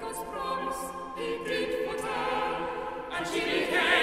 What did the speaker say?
God's promise, he did foretell, and she became.